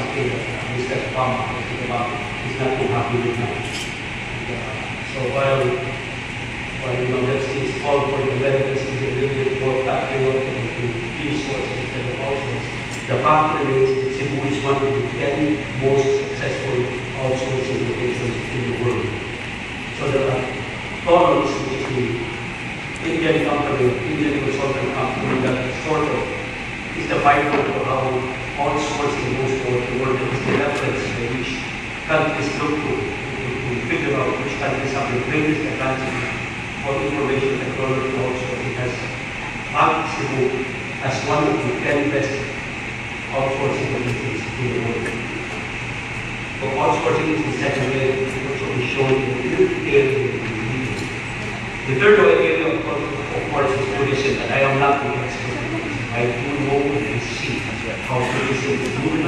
something Mr. Obama is not happy with now. So while, while you know, let's say it's all for the Americans to be a little bit more patriotic and to peaceful instead of outsource, the fact remains that Cebu is one of the 10 most successful outsourcing locations in the world. So there are is the Indian company, Indian consultant company that sort of is the for how outsourcing moves forward the world. It is the reference by which countries look to, to, to figure out which countries have the greatest advantage for information technology outsourcing has marked as one of the 10 best outsourcing communities in the world. So outsourcing is the second way, which will be shown in real detail in the video. The third area, of course, of course, is tourism, and I am not an expert in this. I do know and I see how tourism is doing